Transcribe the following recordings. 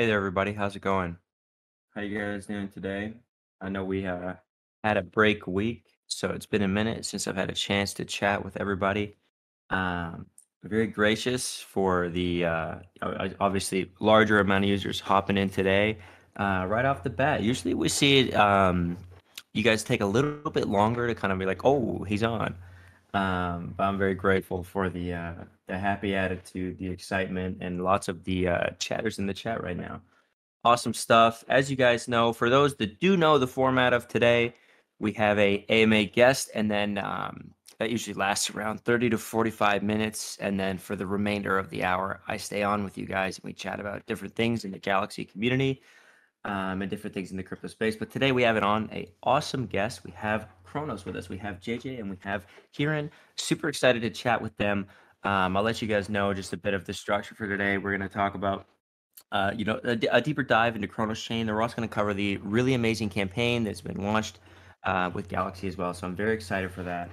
Hey there, everybody. How's it going? How you guys doing today? I know we uh, had a break week, so it's been a minute since I've had a chance to chat with everybody. Um, very gracious for the uh, obviously larger amount of users hopping in today. Uh, right off the bat, usually we see. Um, you guys take a little bit longer to kind of be like, "Oh, he's on." Um, but I'm very grateful for the uh, the happy attitude, the excitement, and lots of the uh, chatters in the chat right now. Awesome stuff. As you guys know, for those that do know the format of today, we have a AMA guest, and then um, that usually lasts around 30 to 45 minutes. And then for the remainder of the hour, I stay on with you guys and we chat about different things in the Galxe community um, and different things in the crypto space. But today we have it on a awesome guest. We have Cronos with us. We have JJ and we have Kieran. Super excited to chat with them. Um, I'll let you guys know just a bit of the structure for today. We're going to talk about uh, you know, a deeper dive into Cronos Chain. We're also going to cover the really amazing campaign that's been launched uh, with Galxe as well. So I'm very excited for that.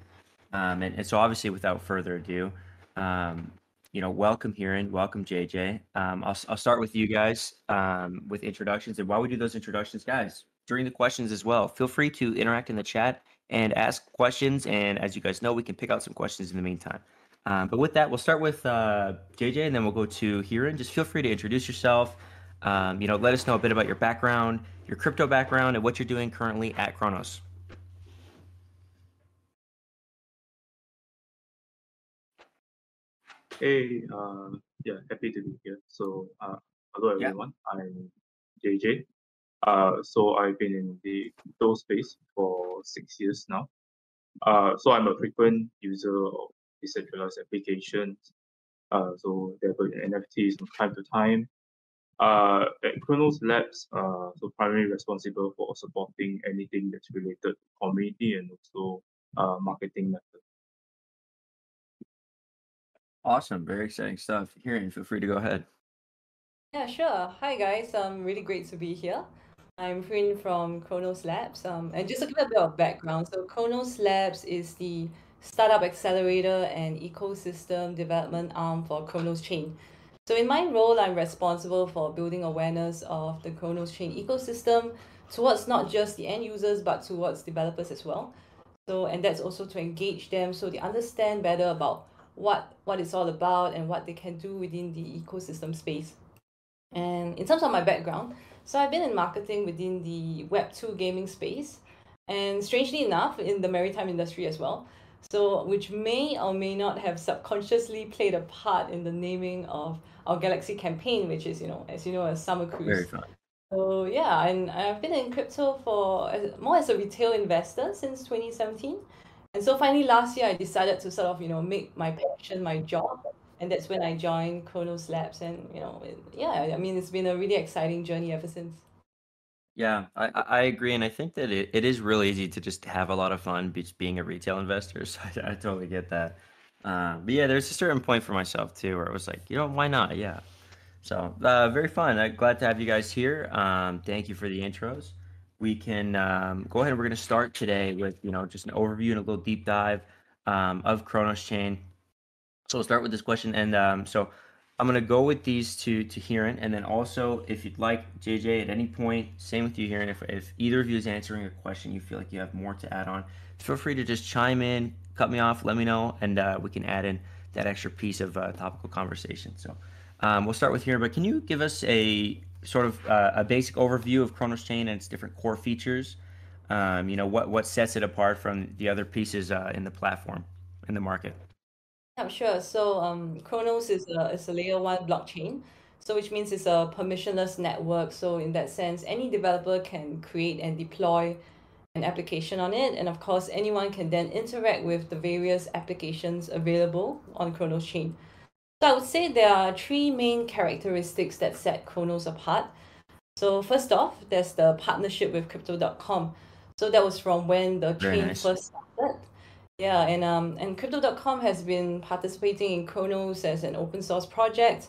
Um, and, and so obviously, without further ado, um, you know, welcome Kieran, welcome JJ. Um, I'll, I'll start with you guys um, with introductions. And while we do those introductions, guys, during the questions as well, feel free to interact in the chat and ask questions. And as you guys know, we can pick out some questions in the meantime. Um, but with that, we'll start with uh, JJ and then we'll go to Hiran. Just feel free to introduce yourself. Um, you know, let us know a bit about your background, your crypto background, and what you're doing currently at Cronos. Hey, uh, yeah, happy to be here. So, uh, hello Yeah. everyone. I'm JJ. Uh, so I've been in the crypto space for six years now. Uh, so I'm a frequent user of decentralized applications. Uh, so dabble in NFTs from time to time. Uh, at Cronos Labs, uh, so primarily responsible for supporting anything that's related to community and also uh, marketing methods. Awesome. Very exciting stuff. Hiran, feel free to go ahead. Yeah, sure. Hi guys, um, really great to be here. I'm Frin from Cronos Labs. Um, and just a bit of background, so Cronos Labs is the startup accelerator and ecosystem development arm for Cronos Chain. So in my role, I'm responsible for building awareness of the Cronos Chain ecosystem towards not just the end users, but towards developers as well. So, and that's also to engage them so they understand better about what what it's all about and what they can do within the ecosystem space. And in terms of my background, so I've been in marketing within the Web2 gaming space, and strangely enough, in the maritime industry as well. So, which may or may not have subconsciously played a part in the naming of our Galxe campaign, which is, you know, as you know, a summer cruise. Very fun. So yeah, and I've been in crypto for more as a retail investor since 2017. And so finally last year I decided to sort of, you know, make my passion my job. And that's when I joined Cronos Labs. And, you know, it, yeah, I mean, it's been a really exciting journey ever since. Yeah, I, I agree. And I think that it, it is really easy to just have a lot of fun being a retail investor. So I, I totally get that. Um, but yeah, there's a certain point for myself too where it was like, you know, why not? Yeah. So uh, very fun. Uh, glad to have you guys here. Um, thank you for the intros. We can um, go ahead. We're going to start today with you know just an overview and a little deep dive um, of Cronos Chain. So we'll start with this question, and um, so I'm going to go with these to to Hiran, and then also if you'd like JJ at any point, same with you Hiran. If if either of you is answering a question, you feel like you have more to add on, feel free to just chime in, cut me off, let me know, and uh, we can add in that extra piece of uh, topical conversation. So. Um, we'll start with here, but can you give us a sort of uh, a basic overview of Cronos Chain and its different core features? Um, you know, what what sets it apart from the other pieces uh, in the platform, in the market? Yeah, sure. So um, Cronos is a is a layer one blockchain. So which means it's a permissionless network. So in that sense, any developer can create and deploy an application on it. And of course, anyone can then interact with the various applications available on Cronos chain. So I would say there are three main characteristics that set Cronos apart. So first off, there's the partnership with crypto.com. So that was from when the Very chain nice. first started. Yeah, and um and crypto.com has been participating in Cronos as an open source project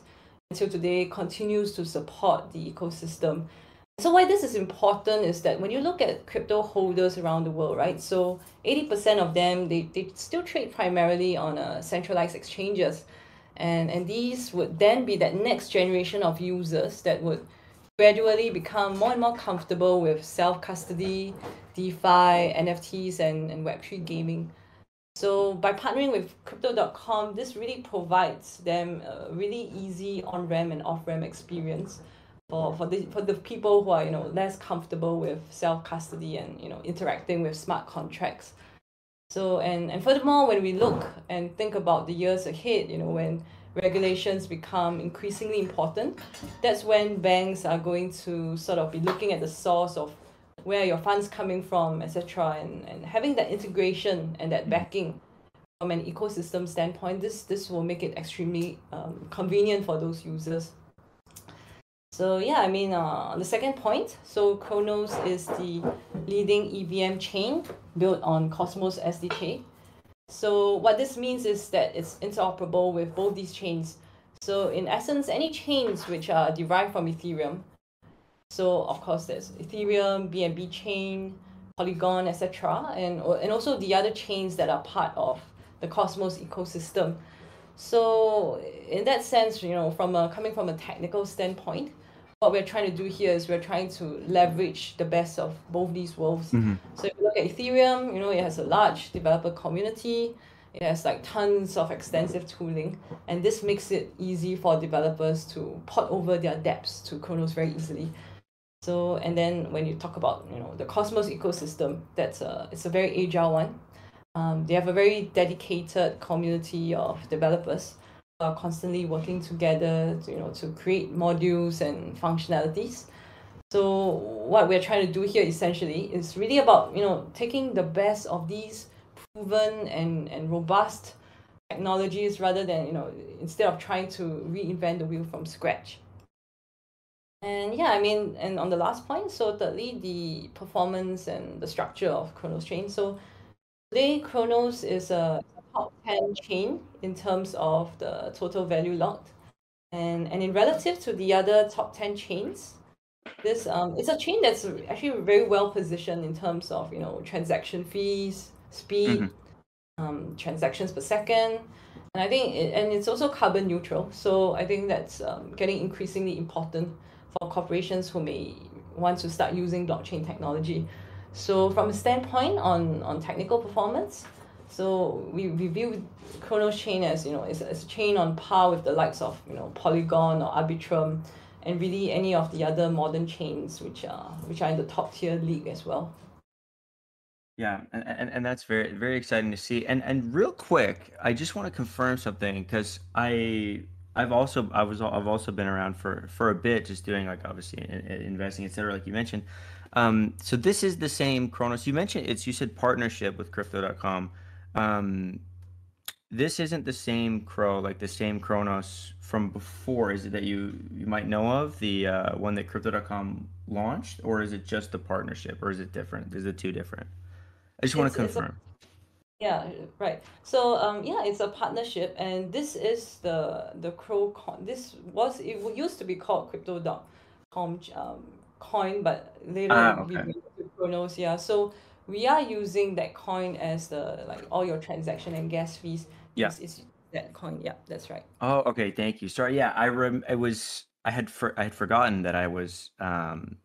until today continues to support the ecosystem. So why this is important is that when you look at crypto holders around the world, right? So 80% of them they, they still trade primarily on uh, centralized exchanges. And and these would then be that next generation of users that would gradually become more and more comfortable with self custody, DeFi, NFTs, and, and Web3 gaming. So by partnering with Crypto.com, this really provides them a really easy on-ramp and off-ramp experience for, for the for the people who are you know less comfortable with self-custody and you know interacting with smart contracts. So and and furthermore, when we look and think about the years ahead, you know when regulations become increasingly important, that's when banks are going to sort of be looking at the source of where your funds coming from, etc. And, and having that integration and that backing from an ecosystem standpoint, this this will make it extremely um, convenient for those users. So yeah, I mean, uh, the second point, so Cronos is the leading EVM chain built on Cosmos SDK. So what this means is that it's interoperable with both these chains. So in essence, any chains which are derived from Ethereum. So of course, there's Ethereum, BNB chain, Polygon, etc., and and also the other chains that are part of the Cosmos ecosystem. So in that sense, you know, from a coming from a technical standpoint, what we're trying to do here is we're trying to leverage the best of both these worlds. Mm-hmm. So if you look at Ethereum, you know, it has a large developer community. It has like tons of extensive tooling, and this makes it easy for developers to port over their dApps to Cronos very easily. So and then when you talk about you know the Cosmos ecosystem, that's a it's a very agile one. Um, they have a very dedicated community of developers are constantly working together to, you know to create modules and functionalities. So what we're trying to do here essentially is really about you know taking the best of these proven and and robust technologies rather than you know instead of trying to reinvent the wheel from scratch. And yeah i mean and on the last point so thirdly the performance and the structure of Cronos chain. So today Cronos is a top 10 chain in terms of the total value locked. And, and in relative to the other top 10 chains, this um, it's a chain that's actually very well positioned in terms of you know transaction fees, speed, mm-hmm. um, transactions per second, and I think it, and it's also carbon neutral. So I think that's um, getting increasingly important for corporations who may want to start using blockchain technology. So from a standpoint on on technical performance, so we, we view Cronos chain as you know as, as a chain on par with the likes of you know Polygon or Arbitrum, and really any of the other modern chains which are which are in the top tier league as well. Yeah, and, and, and that's very very exciting to see. And and real quick, I just want to confirm something because I I've also I was I've also been around for for a bit, just doing like obviously investing, etc. Like you mentioned. Um, so this is the same Cronos. You mentioned it's you said partnership with Crypto.com. Um, this isn't the same crow, like the same Cronos from before. Is it that you you might know of the uh, one that Crypto.com launched, or is it just the partnership, or is it different? Is it two different? I just want to It's a confirm. yeah, right. So um yeah, it's a partnership and this is the the CRO coin. This was it used to be called crypto.com um coin, but later Ah, we okay. to Cronos, yeah. So we are using that coin as the like all your transaction and gas fees Yeah. is, is that coin. Yeah, that's right. Oh, okay. Thank you. Sorry. Yeah, I rem. It was. I had for. I had forgotten that I was um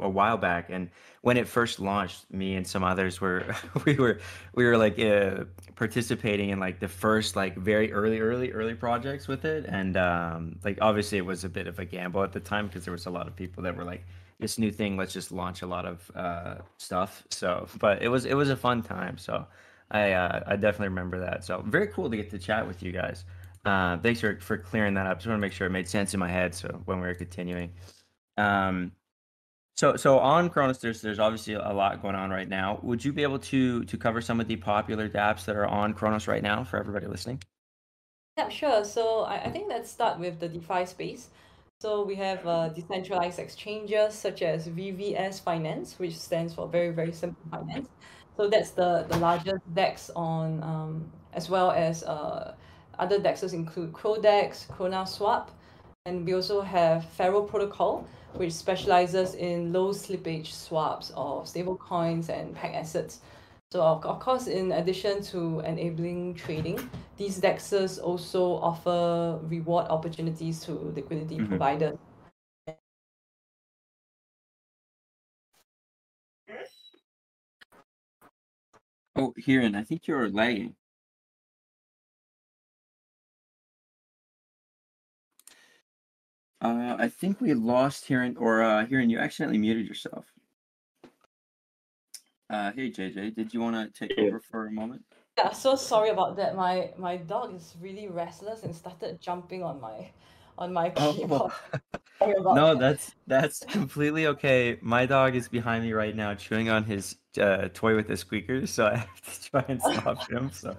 a while back, and when it first launched, me and some others were we were we were like uh, participating in like the first like very early early early projects with it, and um like obviously it was a bit of a gamble at the time because there was a lot of people that were like this new thing. Let's just launch a lot of uh stuff. So, but it was it was a fun time. So. I uh, I definitely remember that. So very cool to get to chat with you guys. Uh, thanks for for clearing that up. Just want to make sure it made sense in my head. So when we were continuing, um, so so on Cronos, there's there's obviously a lot going on right now. Would you be able to to cover some of the popular dApps that are on Cronos right now for everybody listening? Yeah, sure. So I, I think let's start with the DeFi space. So we have uh, decentralized exchanges such as VVS Finance, which stands for Very Very Simple Finance. So that's the, the largest DEX on, um, as well as uh, other DEXs include CroDEX, CronaSwap, and we also have Ferro Protocol, which specializes in low slippage swaps of stable coins and peg assets. So of, of course, in addition to enabling trading, these dexes also offer reward opportunities to liquidity mm-hmm. providers. Oh, Hiran, I think you're lagging. Uh, I think we lost Hiran, or uh, Hiran, you accidentally muted yourself. Uh, hey JJ, did you want to take Yeah. over for a moment? Yeah, so sorry about that. My my dog is really restless and started jumping on my on my Oh, keyboard. Sorry about no, that. that's that's completely okay. My dog is behind me right now, chewing on his uh, toy with the squeakers, so I have to try and stop him. So,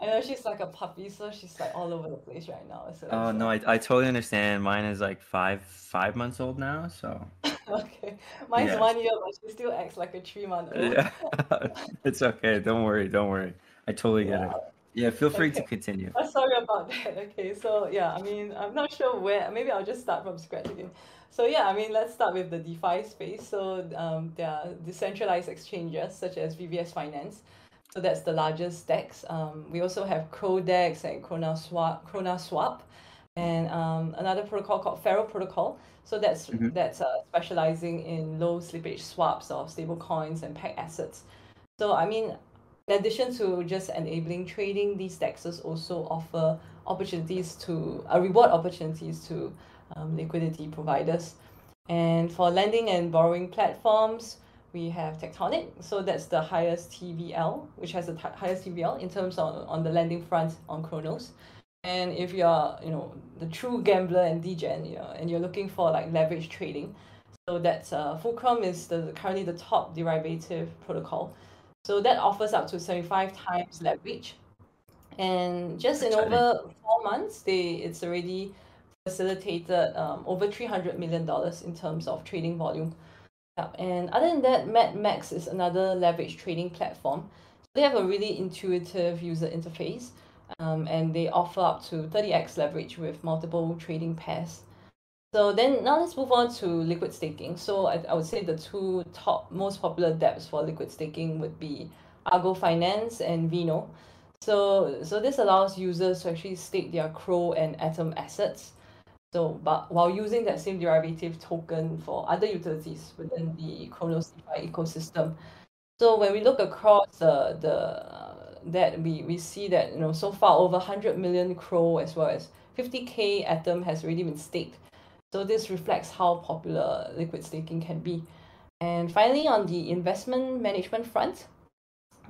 I know she's like a puppy, so she's like all over the place right now. So oh it's, no, I, I totally understand. Mine is like five five months old now, so okay. Mine's Yes. one year, but she still acts like a three month old. yeah, it's okay. Don't worry, don't worry. I totally get it. Yeah, feel free to Okay. continue. Oh, sorry about that. Okay, so yeah, I mean, I'm not sure where. Maybe I'll just start from scratch again. So yeah, I mean, let's start with the DeFi space. So um, there are decentralized exchanges such as VVS Finance. So that's the largest DEX. Um, we also have CroDEX and CronaSwap, Krona Swap, and um, another protocol called Ferro Protocol. So that's Mhm. that's uh, specializing in low slippage swaps of stable coins and peg assets. So I mean, in addition to just enabling trading, these DEXs also offer opportunities to uh, reward opportunities to um, liquidity providers. And for lending and borrowing platforms, we have Tectonic. So that's the highest TVL, which has the t- highest TVL in terms of on the lending front on Cronos. And if you're, you know, the true gambler and degen, you know, and you're looking for like leverage trading, so that's uh, Fulcrom is the currently the top derivative protocol. So that offers up to 75 times leverage. And just in over four months, they it's already facilitated um, over $300 million in terms of trading volume. Yeah, and other than that, MadMax is another leverage trading platform. so They have a really intuitive user interface, um, and they offer up to 30x leverage with multiple trading pairs. So then now let's move on to liquid staking. So I, I would say the two top most popular dApps for liquid staking would be Argo Finance and Veno. So so this allows users to actually stake their CRO and Atom assets. So but while using that same derivative token for other utilities within the Cronos ecosystem. So when we look across the the that we, we see that you know so far over 100 million CRO as well as 50k Atom has already been staked. So this reflects how popular liquid staking can be. And finally, on the investment management front,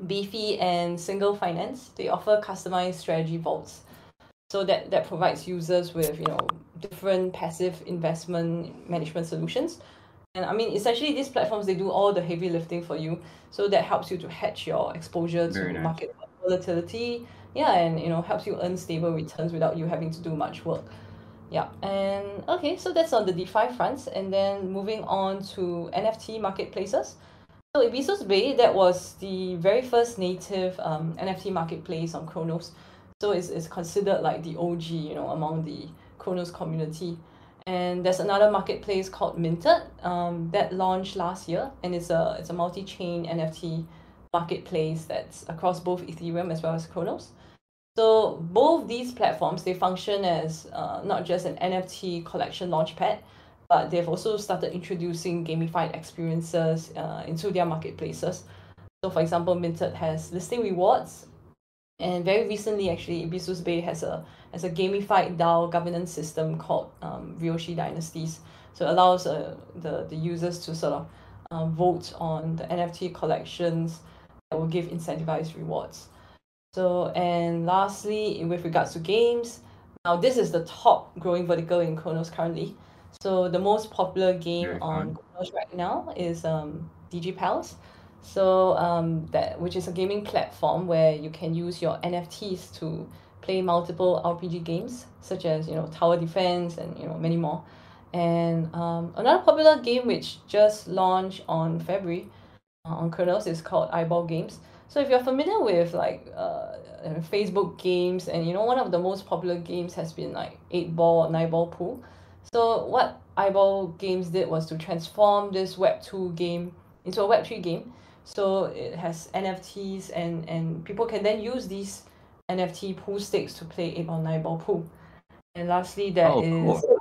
Beefy and Single Finance, they offer customized strategy vaults. So that, that provides users with, you know, different passive investment management solutions. And I mean, essentially, these platforms, they do all the heavy lifting for you. So that helps you to hedge your exposure to nice. market volatility. Yeah, and, you know, helps you earn stable returns without you having to do much work. Yeah, and okay, so that's on the DeFi fronts. And then moving on to NFT marketplaces. So Ebisu's Bay, that was the very first native um, NFT marketplace on Cronos. So it's, it's considered like the OG, you know, among the Cronos community. And there's another marketplace called Minted um, that launched last year, and it's a it's a multi-chain NFT marketplace that's across both Ethereum as well as Cronos. So both these platforms they function as uh, not just an NFT collection launchpad, but they've also started introducing gamified experiences uh, into their marketplaces. So for example, Minted has listing rewards, and very recently actually Ebisu's Bay has a has a gamified DAO governance system called um, Ryoshi Dynasties. So it allows uh, the the users to sort of um, vote on the NFT collections that will give incentivized rewards. So and lastly, with regards to games, now this is the top growing vertical in Cronos currently. So the most popular game Very on fun. Cronos right now is um, DG Pals. So um, that which is a gaming platform where you can use your NFTs to play multiple RPG games such as you know Tower Defense and you know many more. And um, another popular game which just launched on February on kernels is called Eyeball Games. So if you're familiar with like uh, uh, Facebook games, and you know one of the most popular games has been like Eight Ball or Nine Ball Pool. So what Eyeball Games did was to transform this Web two game into a Web three game. So it has NFTs, and and people can then use these NFT pool stakes to play Eight Ball Nine Ball Pool. And lastly, there Oh, is cool.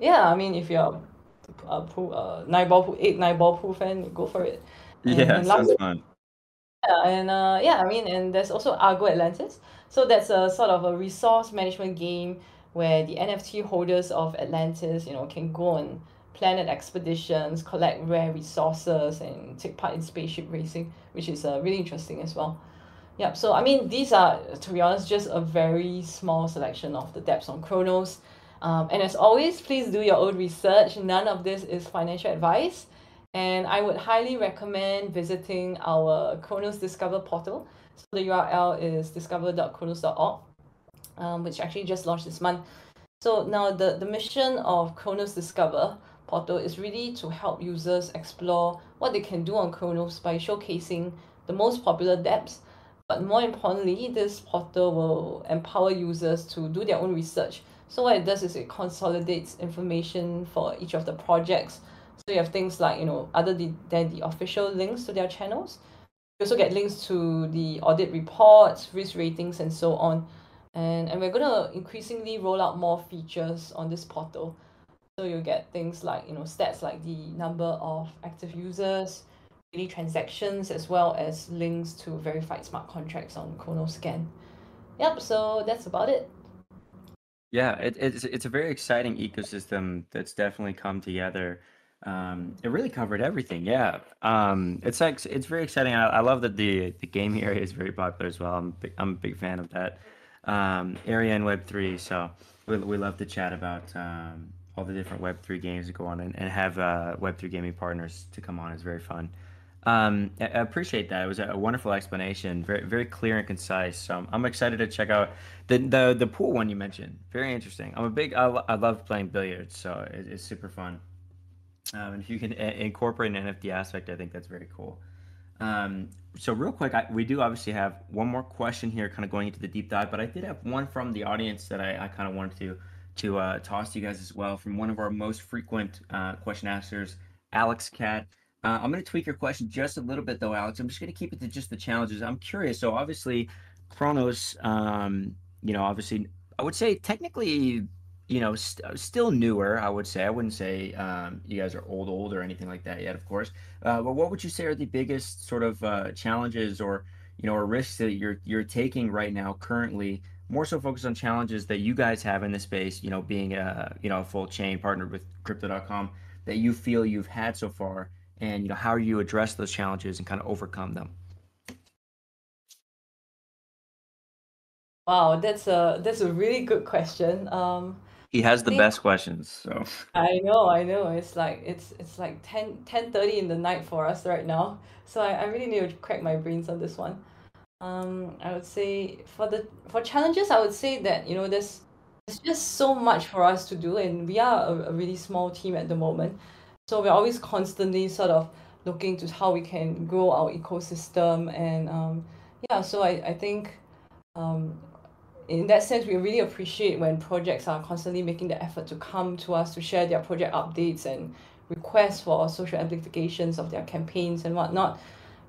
yeah. I mean, if you're a pool, uh, nine ball pool, eight nine ball pool fan, go for it. Yeah, and sounds fun. Yeah, and uh, yeah, I mean, and there's also Argo Atlantis. So that's a sort of a resource management game where the NFT holders of Atlantis, you know, can go on planet expeditions, collect rare resources, and take part in spaceship racing, which is uh, really interesting as well. Yep. So I mean, these are, to be honest, just a very small selection of the dApps on Cronos. Um, and as always, please do your own research. None of this is financial advice. And I would highly recommend visiting our Cronos Discover portal. So the URL is discover.cronos.org, um, which actually just launched this month. So now the, the mission of Cronos Discover portal is really to help users explore what they can do on Cronos by showcasing the most popular dApps. But more importantly, this portal will empower users to do their own research. So what it does is it consolidates information for each of the projects so you have things like, you know, other than the official links to their channels. You also get links to the audit reports, risk ratings, and so on. And, and we're going to increasingly roll out more features on this portal. So you'll get things like, you know, stats like the number of active users, daily transactions, as well as links to verified smart contracts on Cronoscan. Yep, so that's about it. Yeah, it, it's it's a very exciting ecosystem that's definitely come together. Um, it really covered everything. Yeah. Um, it's like it's very exciting. I, I love that the the gaming area is very popular as well. I'm big, I'm a big fan of that um, area in Web three. So we we love to chat about um, all the different Web three games that go on and, and have uh, Web three gaming partners to come on is very fun. Um, I I appreciate that. It was a wonderful explanation, very very clear and concise. So I'm, I'm excited to check out the the the pool one you mentioned. Very interesting. I'm a big I, I love playing billiards, so it, it's super fun. Um, and if you can a- incorporate an NFT aspect, I think that's very cool. Um, so real quick, I, we do obviously have one more question here, kind of going into the deep dive, but I did have one from the audience that I, I kind of wanted to to uh, toss to you guys as well from one of our most frequent uh, question askers, Alex Cat. Uh, I'm going to tweak your question just a little bit though, Alex. I'm just going to keep it to just the challenges. I'm curious. So obviously, Cronos, um, you know, obviously, I would say technically you know, st- uh, still newer, I would say. I wouldn't say um, you guys are old, old or anything like that yet, of course. Uh, but what would you say are the biggest sort of uh, challenges or you know, or risks that you're you're taking right now, currently? More so focused on challenges that you guys have in the space. You know, being a you know a full chain partnered with Crypto.com that you feel you've had so far, and you know how you address those challenges and kind of overcome them. Wow, that's a that's a really good question. Um, He has the best questions, so I know, I know. It's like it's it's like ten ten thirty in the night for us right now. So I, I really need to crack my brains on this one. Um, I would say for the for challenges, I would say that, you know, there's there's just so much for us to do, and we are a, a really small team at the moment. So we're always constantly sort of looking to how we can grow our ecosystem and um, yeah, so I, I think um, in that sense, we really appreciate when projects are constantly making the effort to come to us to share their project updates and requests for social amplifications of their campaigns and whatnot.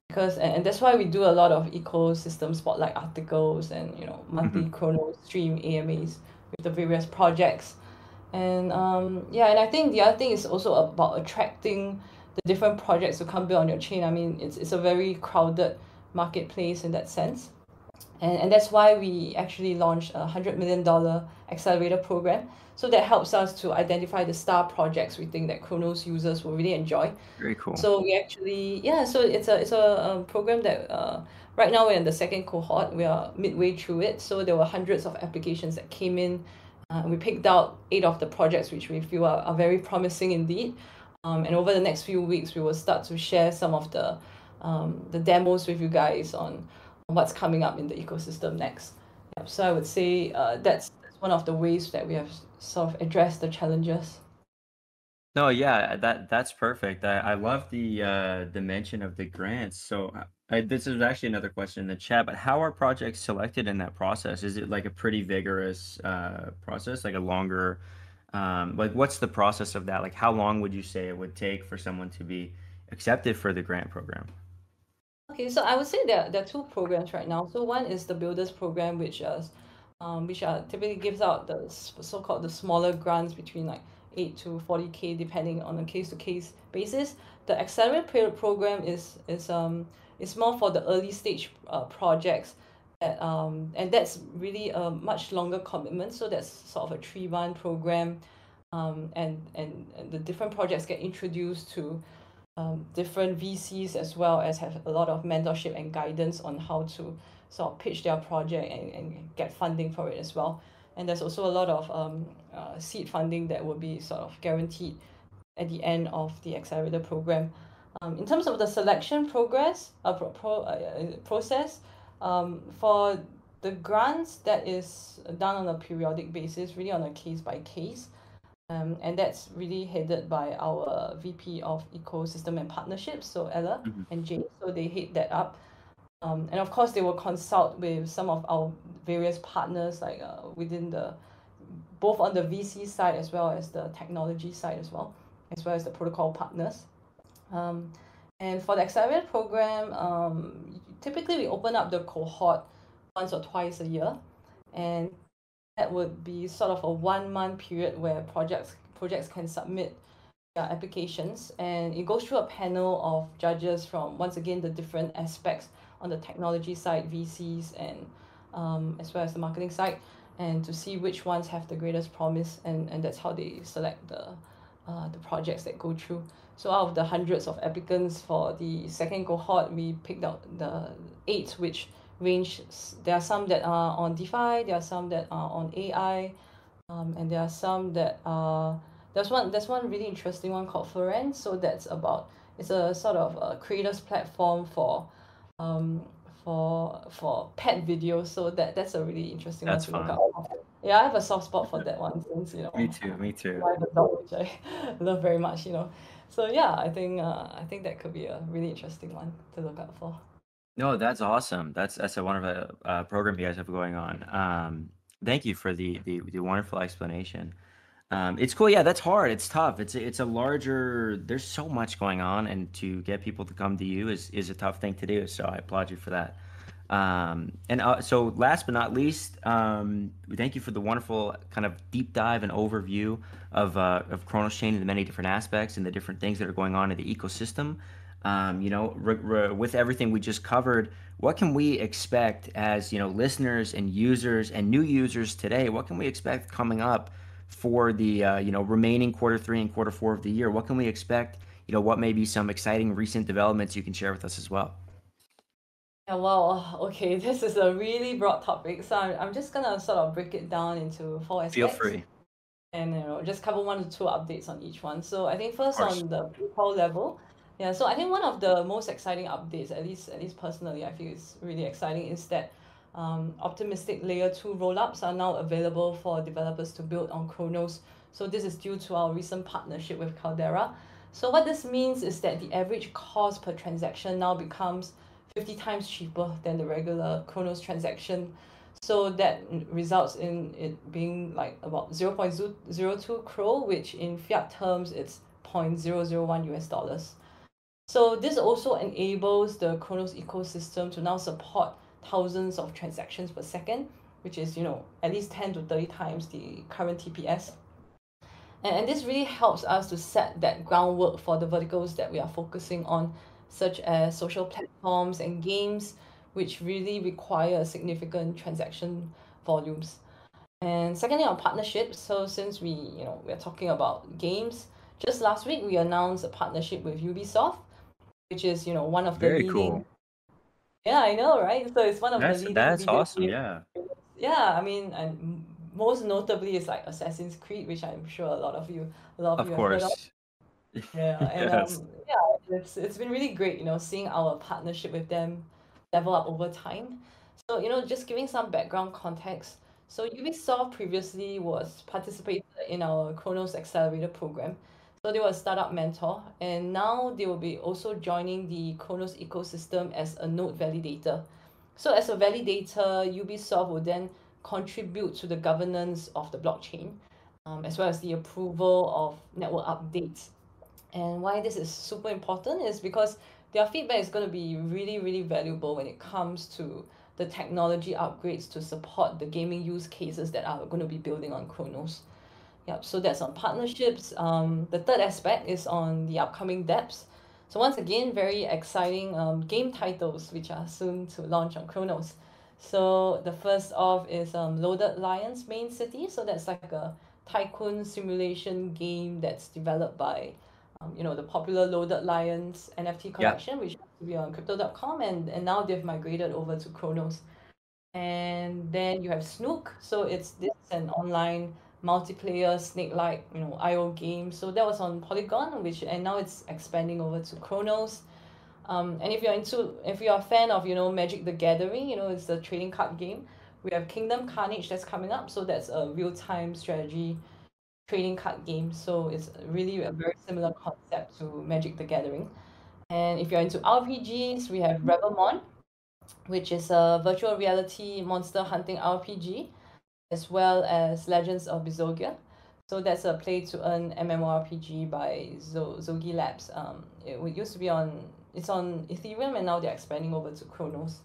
Because and, and that's why we do a lot of ecosystem spotlight articles and you know Mhm. monthly chrono stream AMAs with the various projects. And um, yeah, and I think the other thing is also about attracting the different projects to come build on your chain. I mean, it's it's a very crowded marketplace in that sense and, and that's why we actually launched a hundred million dollar accelerator program. So that helps us to identify the star projects we think that Cronos users will really enjoy. very cool. So we actually yeah, so it's a it's a, um program that uh right now we're in the second cohort. We are midway through it. So there were hundreds of applications that came in. Uh, we picked out eight of the projects which we feel are, are very promising indeed. Um, and over the next few weeks, we will start to share some of the um, the demos with you guys on what's coming up in the ecosystem next. Yep. So I would say uh, that's, that's one of the ways that we have sort of addressed the challenges. No, yeah, that that's perfect. I, I love the uh the mention of the grants. So I, this is actually another question in the chat, but how are projects selected in that process? Is it like a pretty vigorous uh process, like a longer um like what's the process of that? Like how long would you say it would take for someone to be accepted for the grant program? Okay, so I would say there, there are two programs right now. So one is the Builders program, which is um, which are typically gives out the so-called the smaller grants between like 8 to 40k depending on a case to case basis. The accelerator program is is um is more for the early stage uh, projects that um and that's really a much longer commitment. So that's sort of a three month program, um and, and and the different projects get introduced to um, different VCs as well as have a lot of mentorship and guidance on how to sort of pitch their project and, and get funding for it as well. And there's also a lot of um, uh, seed funding that will be sort of guaranteed at the end of the accelerator program. Um, in terms of the selection progress uh, pro, pro, uh, process, um, for the grants that is done on a periodic basis, really on a case by case. Um, and that's really headed by our VP of Ecosystem and Partnerships, so Ella Mhm. and Jay. So they head that up. Um, and of course, they will consult with some of our various partners, like uh, within the, both on the VC side as well as the technology side as well, as well as the protocol partners. Um, and for the accelerator program, um, typically we open up the cohort once or twice a year, and that would be sort of a one month period where projects projects can submit their applications, and it goes through a panel of judges from once again the different aspects on the technology side, VCs, and um, as well as the marketing side, and to see which ones have the greatest promise, and and that's how they select the uh, the projects that go through. So out of the hundreds of applicants for the second cohort, we picked out the eight which range. There are some that are on DeFi, there are some that are on AI, um, and there are some that are there's one there's one really interesting one called Foren. So that's about it's a sort of a creators platform for um for for pet videos. So that that's a really interesting That's one to fun. look out. Yeah, I have a soft spot for that one since you know Me too. Me too. I have a dog which I love very much, you know. So yeah, I think uh, I think that could be a really interesting one to look out for. No, that's awesome. That's that's a wonderful uh, program you guys have going on. Um, thank you for the the, the wonderful explanation. Um, it's cool. Yeah, that's hard. It's tough. It's a- it's a larger. There's so much going on, and to get people to come to you is is a tough thing to do. So I applaud you for that. Um, and uh, so last but not least, um, thank you for the wonderful kind of deep dive and overview of uh, of Cronos Chain and the many different aspects and the different things that are going on in the ecosystem. Um, you know, re- re- with everything we just covered, what can we expect as you know listeners and users and new users today? What can we expect coming up for the uh, you know remaining quarter three and quarter four of the year? What can we expect? You know, what may be some exciting recent developments you can share with us as well? Yeah, well, okay, this is a really broad topic, so I'm, I'm just gonna sort of break it down into four aspects. Feel free. and you know just cover one or two updates on each one. So I think first on the protocol level, yeah. So I think one of the most exciting updates, at least at least personally, I feel is really exciting, is that um, optimistic layer two rollups are now available for developers to build on Cronos. So this is due to our recent partnership with Caldera. So what this means is that the average cost per transaction now becomes 50 times cheaper than the regular Cronos transaction. So that results in it being like about 0.02 CRO, which in fiat terms it's 0.001 US dollars. So this also enables the Cronos ecosystem to now support thousands of transactions per second, which is you know at least 10 to 30 times the current TPS. And, and this really helps us to set that groundwork for the verticals that we are focusing on, such as social platforms and games, which really require significant transaction volumes. And secondly, on partnerships. So since we, you know, we're talking about games, just last week we announced a partnership with Ubisoft, which is, you know, one of the Very leading. cool. Yeah, I know, right? So it's one of That's the leading that's awesome. game Yeah. yeah, I mean, and most notably is like Assassin's Creed, which I'm sure a lot of you, a lot of, Of you have heard of. course. Yeah, and Yes. um, yeah, it's it's been really great, you know, seeing our partnership with them level up over time. So, you know, just giving some background context. So Ubisoft previously was participated in our Cronos Accelerator program. So they were a startup mentor, and now they will be also joining the Cronos ecosystem as a node validator. So as a validator, Ubisoft will then contribute to the governance of the blockchain, um, as well as the approval of network updates. And why this is super important is because their feedback is going to be really, really valuable when it comes to the technology upgrades to support the gaming use cases that are going to be building on Cronos. Yep, so that's on partnerships. Um, the third aspect is on the upcoming dApps. So once again, very exciting um, game titles which are soon to launch on Cronos. So the first off is um, Loaded Lions Main City. So that's like a tycoon simulation game that's developed by um, you know the popular Loaded Lions NFT collection, yeah. which used to be on Crypto.com, and and now they've migrated over to Cronos. And then you have Snook. So it's this is an online multiplayer snake-like you know IO game. So that was on Polygon, which and now it's expanding over to Cronos. Um, and if you're into if you're a fan of you know Magic the Gathering, you know it's a trading card game. We have Kingdom Carnage that's coming up, so that's a real-time strategy trading card game. So it's really a very similar concept to Magic the Gathering. And if you're into RPGs, we have Rebelmon, which is a virtual reality monster hunting RPG as well as Legends of Bezogia. So that's a play to earn MMORPG by Zogi Labs. Um, it used to be on it's on Ethereum and now they're expanding over to Cronos.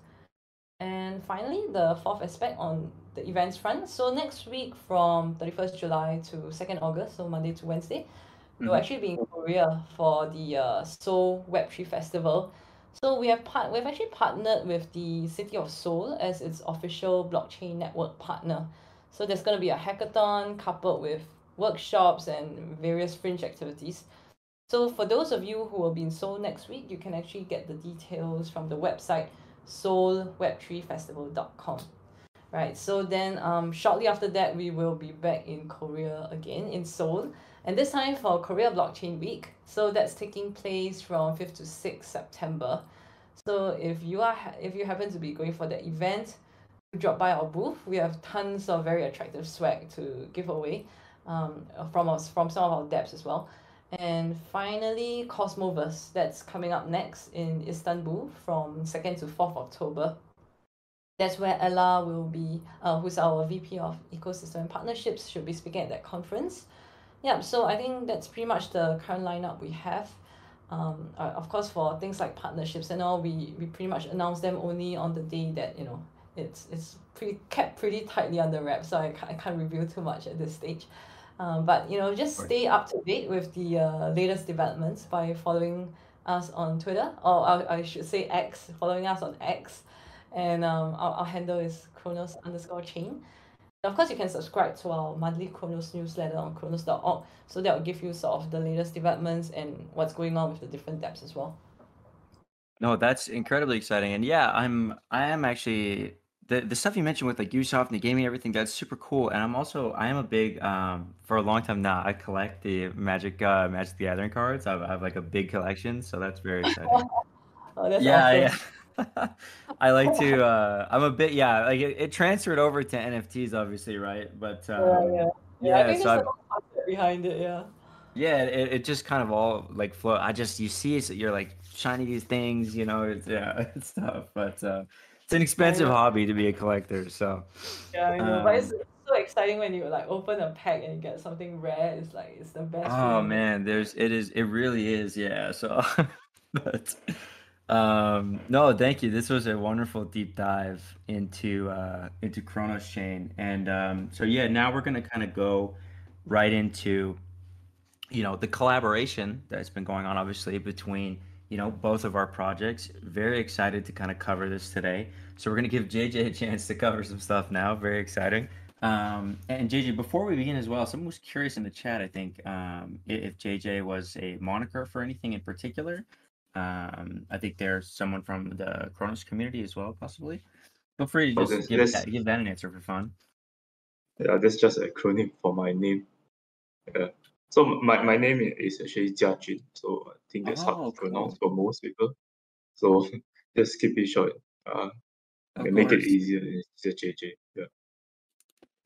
And finally, the fourth aspect on the events front. So next week from 31st July to 2nd August, so Monday to Wednesday, mm-hmm. we'll actually be in Korea for the uh, Seoul Web3 Festival. So we have part we've actually partnered with the City of Seoul as its official blockchain network partner. So there's going to be a hackathon coupled with workshops and various fringe activities. So for those of you who will be in Seoul next week, you can actually get the details from the website seoulweb3festival.com. Right, so then um, shortly after that, we will be back in Korea again, in Seoul, and this time for Korea Blockchain Week. So that's taking place from 5th to 6th September. So if you are if you happen to be going for that event, drop by our booth. We have tons of very attractive swag to give away um, from us from some of our dApps as well. And finally, Cosmoverse, that's coming up next in Istanbul from 2nd to 4th October. That's where Ella will be, uh, who's our VP of Ecosystem and Partnerships, should be speaking at that conference. Yeah, so I think that's pretty much the current lineup we have. Um, uh, of course, for things like partnerships and all, we, we pretty much announce them only on the day that, you know, it's it's pretty kept pretty tightly under wraps, so I can't, I can't reveal too much at this stage. Um, but you know, just stay up to date with the uh, latest developments by following us on Twitter, or I, I should say X, following us on X, and um, our, our handle is Cronos underscore chain. Of course, you can subscribe to our monthly Cronos newsletter on cronos.org, so that will give you sort of the latest developments and what's going on with the different dApps as well. No, that's incredibly exciting, and yeah, I'm I am actually the the stuff you mentioned with like Ubisoft and the gaming, everything, that's super cool. And I'm also I am a big um for a long time now. I collect the Magic uh Magic the Gathering cards. I have, I have like a big collection, so that's very exciting. oh, that's yeah, awesome. yeah. I like to. uh I'm a bit yeah. Like it, it transferred over to NFTs, obviously, right? But Yeah, um, yeah. Yeah, I yeah. think So there's I a lot concept behind it, yeah. yeah, it, it just kind of all like flow. I just you see it, so you're like shiny these things, you know. It's yeah, it's tough, but uh it's an expensive hobby to be a collector. So Yeah, I know. But it's um so exciting when you like open a pack and you get something rare. It's like it's the best Oh feeling. man, there's it is it really is, yeah. So but um no, thank you. This was a wonderful deep dive into uh into Cronos Chain. And um so yeah, now we're gonna kind of go right into you know the collaboration that's been going on obviously between you know both of our projects. Very excited to kind of cover this today. So we're going to give jj a chance to cover some stuff now. Very exciting. Um, and jj before we begin as well someone was curious in the chat i think um, if jj was a moniker for anything in particular. Um, i think there's someone from the Cronos community as well possibly. Feel free to Oh, just that's give that give that an answer for fun. Yeah, that's just an acronym for my name. Yeah. So my, my name is actually Jia Jun, so think that's hard oh to pronounce cool for most people. So just keep it short. Uh, of and make it easier. It's JJ. Yeah.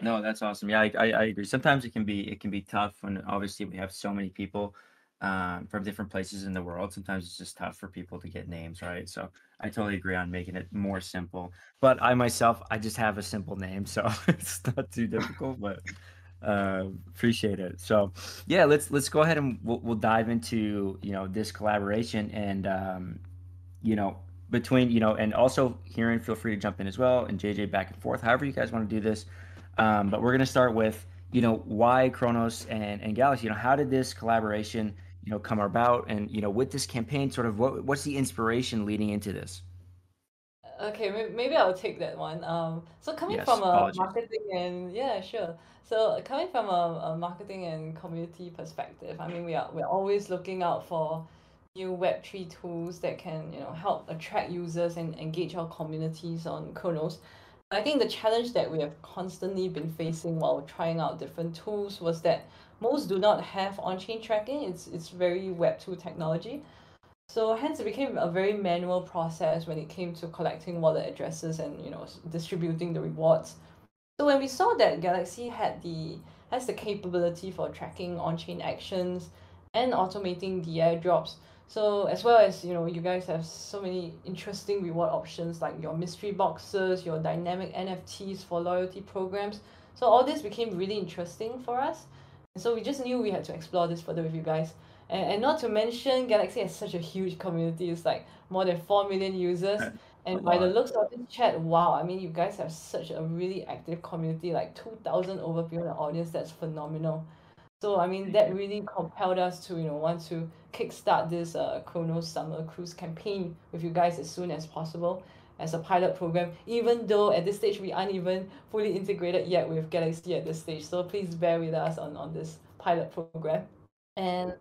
No, that's awesome. Yeah, I, I, I agree. Sometimes it can be it can be tough when obviously we have so many people um, from different places in the world. Sometimes it's just tough for people to get names, right? So I totally agree on making it more simple. But I myself, I just have a simple name, so it's not too difficult. But uh, appreciate it. So yeah, let's let's go ahead and we'll, we'll dive into you know this collaboration and um, you know between you know and also hearing. feel free to jump in as well, and JJ back and forth, however you guys want to do this. Um, but we're gonna start with you know, why Cronos and, and Galxe? You know, how did this collaboration, you know, come about? And you know, with this campaign, sort of, what what's the inspiration leading into this? Okay, maybe I'll take that one. Um, so coming Yes, from a apologies. marketing and yeah, sure. So coming from a, a marketing and community perspective, I mean, we are we're always looking out for new Web3 tools that can, you know, help attract users and engage our communities on Cronos. I think the challenge that we have constantly been facing while trying out different tools was that most do not have on-chain tracking. It's it's very Web2 technology. So hence it became a very manual process when it came to collecting wallet addresses and you know distributing the rewards. So when we saw that Galxe had the has the capability for tracking on-chain actions and automating the airdrops, so as well as you know you guys have so many interesting reward options like your mystery boxes, your dynamic NFTs for loyalty programs. So all this became really interesting for us. And so we just knew we had to explore this further with you guys. And, and not to mention, Galxe has such a huge community. It's like more than 4 million users. And by the looks of this chat, wow, I mean, you guys have such a really active community, like 2,000 over people in the audience. That's phenomenal. So, I mean, that really compelled us to, you know, want to kickstart this uh, Cronos Summer Cruise campaign with you guys as soon as possible as a pilot program, even though at this stage we aren't even fully integrated yet with Galxe at this stage. So please bear with us on, on this pilot program. And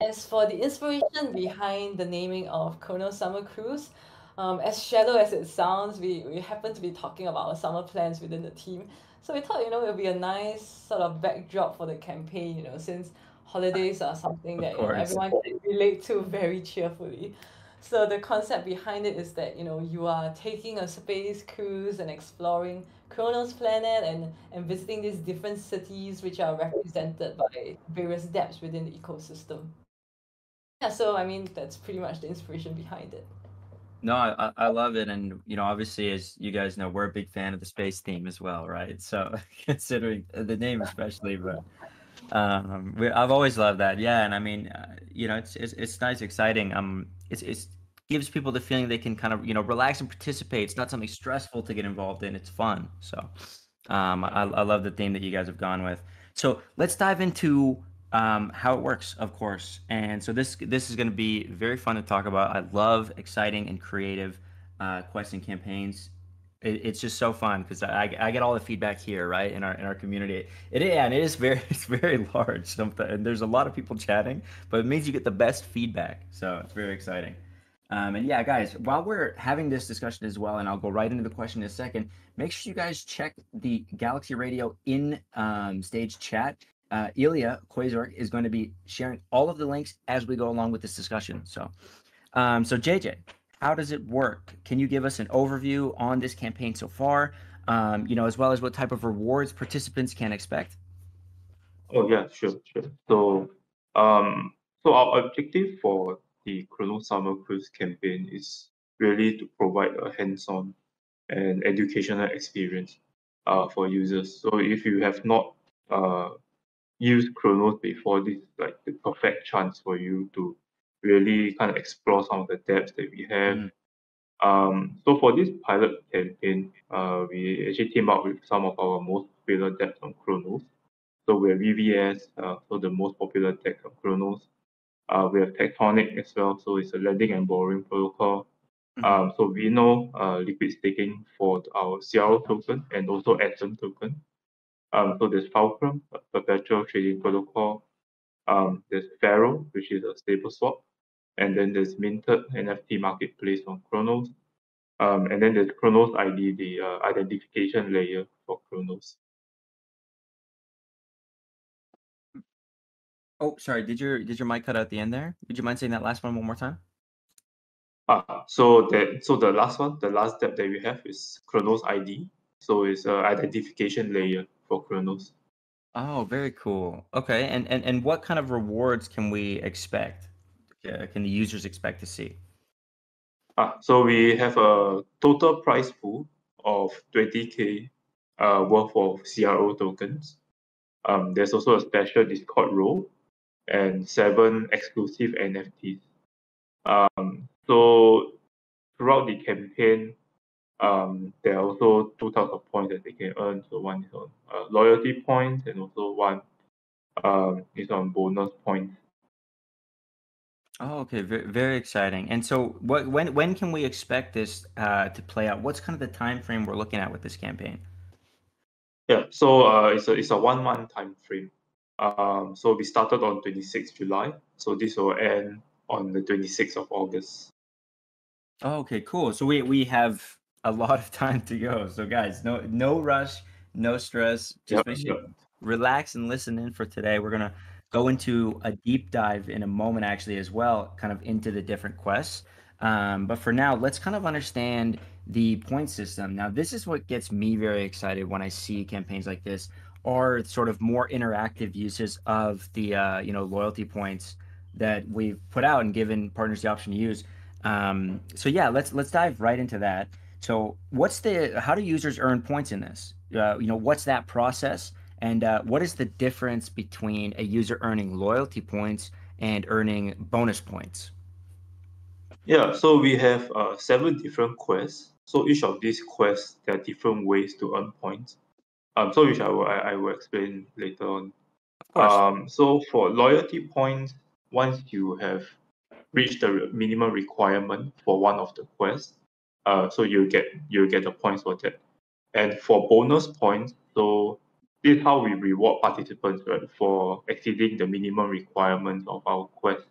as for the inspiration behind the naming of Cronos Summer Cruise, um, as shallow as it sounds, we, we happen to be talking about our summer plans within the team. So we thought, you know, it would be a nice sort of backdrop for the campaign, you know, since holidays are something that, you know, everyone can relate to very cheerfully. So the concept behind it is that, you know, you are taking a space cruise and exploring Cronos planet and, and visiting these different cities which are represented by various dApps within the ecosystem. Yeah, so I mean that's pretty much the inspiration behind it. No, I, I love it, and you know, obviously, as you guys know, we're a big fan of the space theme as well, right? So, considering the name, especially, but um, we, I've always loved that. Yeah, and I mean, uh, you know, it's it's it's nice, exciting. Um, it's it's gives people the feeling they can kind of you know relax and participate. It's not something stressful to get involved in. It's fun. So, um, I I love the theme that you guys have gone with. So let's dive into um, how it works, of course. And so this this is going to be very fun to talk about. I love exciting and creative uh, quests and campaigns. It, it's just so fun because I, I get all the feedback here, right, in our in our community. It and it is very it's very large. Something and there's a lot of people chatting, but it means you get the best feedback. So it's very exciting. Um, and yeah, guys, while we're having this discussion as well, and I'll go right into the question in a second, make sure you guys check the Galxe Radio in um, stage chat. Uh, Ilya Quasar is going to be sharing all of the links as we go along with this discussion. So, um, so JJ, how does it work? Can you give us an overview on this campaign so far? Um, you know, as well as what type of rewards participants can expect. Oh yeah, sure, sure. So um so our objective for the Chrono Summer Cruise campaign is really to provide a hands-on and educational experience uh for users. So if you have not uh used Cronos before, this is like the perfect chance for you to really kind of explore some of the dApps that we have. Mm. Um, so for this pilot campaign, uh, we actually came up with some of our most popular dApps on Cronos. So we have VVS, uh, so the most popular tech on Cronos. Uh, we have Tectonic as well, so it's a lending and borrowing protocol. Mhm. Um, so we know uh, liquid staking for our CRO token and also Atom token. Um, so there's Fulcrom, a perpetual trading protocol. Um, there's Ferro, which is a stable swap. And then there's Minted NFT marketplace on Cronos. Um, and then there's Cronos ID, the uh, identification layer for Cronos. Oh, sorry. Did your did your mic cut out at the end there? Would you mind saying that last one one more time? Ah, so that so the last one, the last step that we have is Cronos ID. So it's a identification layer for Cronos. Oh, very cool. Okay, and and and what kind of rewards can we expect? Uh, can the users expect to see? Ah, so we have a total prize pool of 20k uh, worth of CRO tokens. Um, there's also a special Discord role and seven exclusive NFTs. Um, so throughout the campaign, um, there are also two types of points that they can earn. So one is on uh, loyalty points, and also one um, is on bonus points. Oh, okay, very, very exciting. And so, what when when can we expect this uh, to play out? What's kind of the time frame we're looking at with this campaign? Yeah, so uh, it's a it's a one month time frame. Um, so we started on 26th July. So this will end on the 26th of August. Oh, okay, cool. So we we have a lot of time to go. So guys, no no rush, no stress. Just Yep, make sure yep. relax and listen in for today. We're gonna go into a deep dive in a moment, actually, as well, kind of into the different quests. Um, but for now, let's kind of understand the point system. Now, this is what gets me very excited when I see campaigns like this, are sort of more interactive uses of the uh, you know loyalty points that we've put out and given partners the option to use. Um, so yeah, let's let's dive right into that. So, what's the how do users earn points in this? Uh, you know, what's that process? And uh, what is the difference between a user earning loyalty points and earning bonus points? Yeah, so we have uh, seven different quests. So each of these quests, there are different ways to earn points. Um, so which I will I, I will explain later on. Um, so for loyalty points, once you have reached the minimum requirement for one of the quests, uh, so you get you get the points for that. And for bonus points, so this is how we reward participants right, for exceeding the minimum requirements of our quest.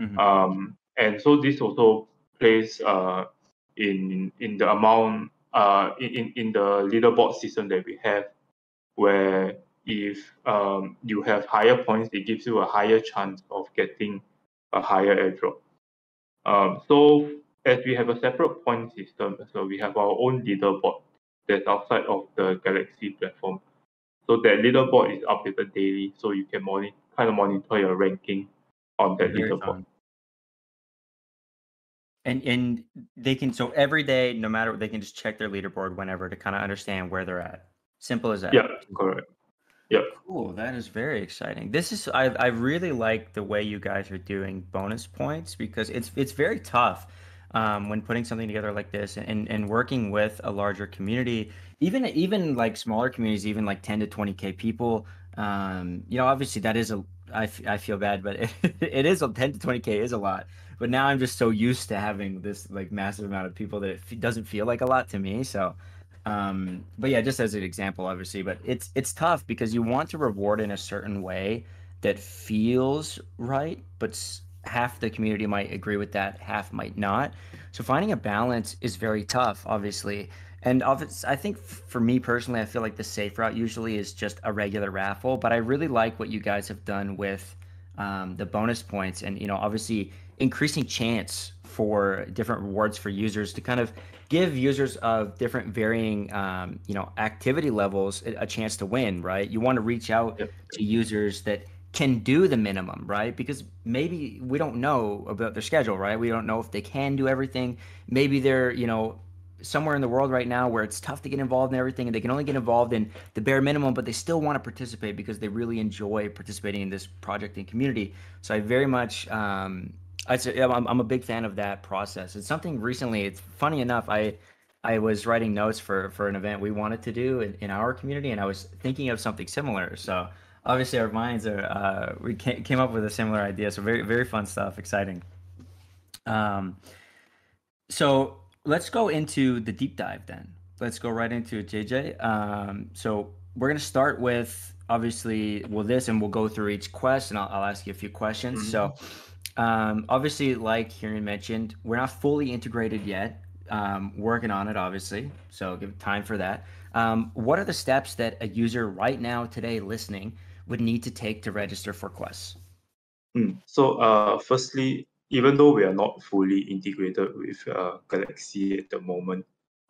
Mhm. Um, and so this also plays uh, in in the amount uh, in, in in the leaderboard system that we have, where if um, you have higher points, it gives you a higher chance of getting a higher airdrop. Um, so as we have a separate point system, so we have our own leaderboard that's outside of the Galxe platform. So that leaderboard is updated daily, so you can monitor kind of monitor your ranking on that Very leaderboard. fun. And and they can so every day, no matter what, they can just check their leaderboard whenever to kind of understand where they're at. Simple as that. Yeah, correct. Yep. Cool. That is very exciting. This is I I really like the way you guys are doing bonus points because it's it's very tough um, when putting something together like this and and working with a larger community, even even like smaller communities, even like 10 to 20k people. Um, you know, obviously that is a I, f- I feel bad, but it, it is a 10 to 20k is a lot. But now I'm just so used to having this like massive amount of people that it f- doesn't feel like a lot to me. So um, but yeah, just as an example, obviously, but it's it's tough because you want to reward in a certain way that feels right, but half the community might agree with that, half might not. So finding a balance is very tough, obviously. And I think for me personally, I feel like the safe route usually is just a regular raffle, but I really like what you guys have done with um, the bonus points and you know obviously increasing chance for different rewards for users to kind of give users of different varying um, you know activity levels a, chance to win right you want to reach out Yep. to users that can do the minimum right because maybe we don't know about their schedule right we don't know if they can do everything maybe they're you know somewhere in the world right now where it's tough to get involved in everything and they can only get involved in the bare minimum but they still want to participate because they really enjoy participating in this project and community so i very much um, I say, I'm, I'm a big fan of that process. It's something recently. It's funny enough. I I was writing notes for for an event we wanted to do in, in our community, and I was thinking of something similar. So obviously, our minds are uh, we came up with a similar idea. So very very fun stuff, exciting. Um, so let's go into the deep dive then. Let's go right into it, JJ. Um, so we're gonna start with obviously well this, and we'll go through each quest, and I'll, I'll ask you a few questions. Mhm. So um, obviously, like Kieran mentioned, we're not fully integrated yet. Um, working on it, obviously. So give time for that. Um, what are the steps that a user right now today listening would need to take to register for Quest? Mm. So, uh, firstly, even though we are not fully integrated with uh, Galxe at the moment,